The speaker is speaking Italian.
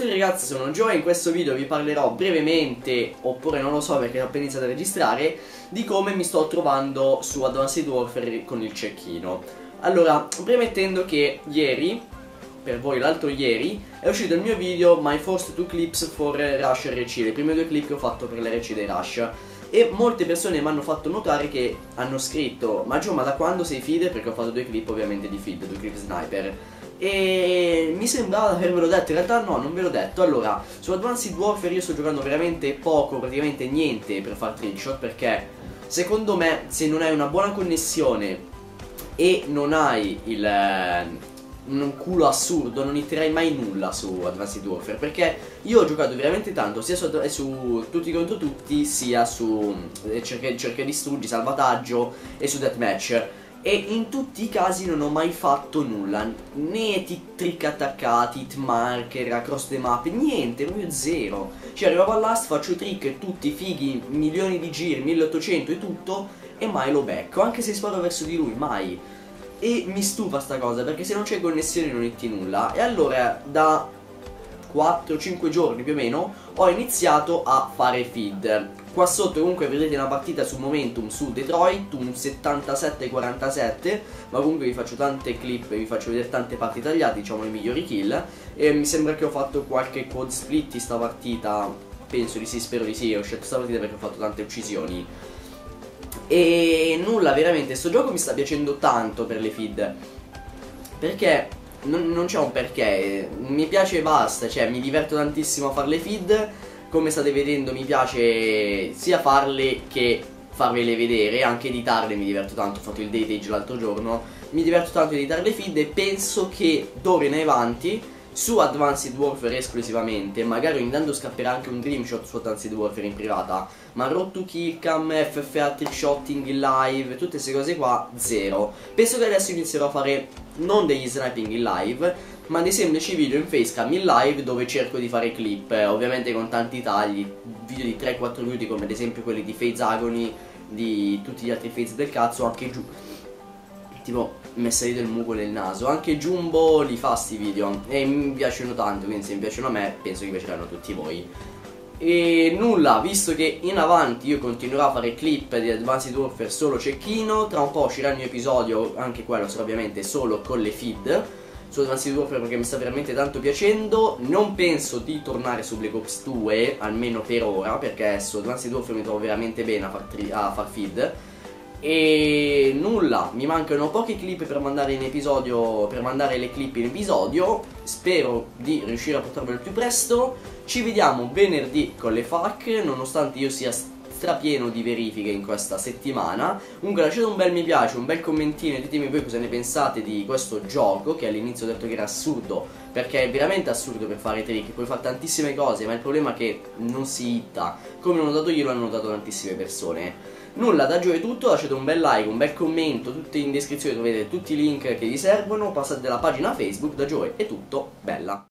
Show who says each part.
Speaker 1: ragazzi, sono Joe e in questo video vi parlerò brevemente, oppure non lo so perché ho appena iniziato a registrare, di come mi sto trovando su Advanced Warfare con il cecchino. Allora, premettendo che ieri, per voi l'altro ieri, è uscito il mio video My First Two Clips for Rush RC, le prime due clip che ho fatto per l'RC dei Rush. E molte persone mi hanno fatto notare che hanno scritto Ma Joe, ma da quando sei feeder? Perché ho fatto due clip ovviamente di feed, due clip sniper e mi sembrava di avervelo detto, in realtà no, non ve l'ho detto. Allora, su Advanced Warfare io sto giocando veramente poco, praticamente niente per fare trickshot perché secondo me se non hai una buona connessione e non hai il eh, un culo assurdo, non itterai mai nulla su Advanced Warfare perché io ho giocato veramente tanto sia su, su tutti contro tutti sia su eh, cerca, cerca distruggi, salvataggio e su deathmatch e in tutti i casi non ho mai fatto nulla, né trick attaccati, hit marker, across the map, niente, proprio zero. Cioè arrivavo all'ast, faccio trick tutti fighi, milioni di giri, 1800 e tutto, e mai lo becco, anche se sparo verso di lui, mai. E mi stufa sta cosa, perché se non c'è connessione non metti nulla. E allora da 4-5 giorni più o meno ho iniziato a fare feed. Qua sotto comunque vedete una partita su Momentum su Detroit un 77-47 ma comunque vi faccio tante clip vi faccio vedere tante parti tagliate diciamo le migliori kill. E mi sembra che ho fatto qualche quad split sta partita penso di sì spero di sì ho scelto sta partita perché ho fatto tante uccisioni. E nulla veramente sto gioco mi sta piacendo tanto per le feed. Perché non, non c'è un perché, mi piace e basta, cioè mi diverto tantissimo a fare le feed, come state vedendo mi piace sia farle che farvele vedere, anche editarle mi diverto tanto, ho fatto il datage l'altro giorno, mi diverto tanto a editare le feed e penso che d'ora in avanti su Advanced Warfare esclusivamente, magari ogni tanto scapperà anche un dream shot su Advanced Warfare in privata, ma Road to Killcam, FFA trickshotting in live, tutte queste cose qua, zero. Penso che adesso inizierò a fare non degli sniping in live, ma dei semplici video in facecam in live dove cerco di fare clip, eh, ovviamente con tanti tagli, video di 3-4 minuti come ad esempio quelli di Phase Agony, di tutti gli altri Phase del cazzo, anche giù tipo messa del muco nel naso. Anche Jumbo li fa sti video e mi piacciono tanto quindi se mi piacciono a me penso che piaceranno a tutti voi. E nulla, visto che in avanti io continuerò a fare clip di Advanced Warfare solo cecchino Tra un po' uscirà il mio episodio, anche quello sarà ovviamente solo con le feed Su Advanced Warfare perché mi sta veramente tanto piacendo. Non penso di tornare su Black Ops 2, almeno per ora Perché su Advanced Warfare mi trovo veramente bene a far, a far feed e nulla, mi mancano pochi clip per mandare in episodio, per mandare le clip in episodio. Spero di riuscire a portarvelo più presto. Ci vediamo venerdì con le FAC, nonostante io sia strapieno di verifiche in questa settimana. Comunque lasciate un bel mi piace, un bel commentino e ditemi voi cosa ne pensate di questo gioco che all'inizio ho detto che era assurdo, perché è veramente assurdo per fare trick, puoi fare tantissime cose, ma il problema è che non si hitta. Come ho notato io, l'hanno notato tantissime persone. Nulla, da Gio è tutto, lasciate un bel like, un bel commento, tutti in descrizione trovate tutti i link che vi servono, passate la pagina Facebook, da Gio è tutto, bella.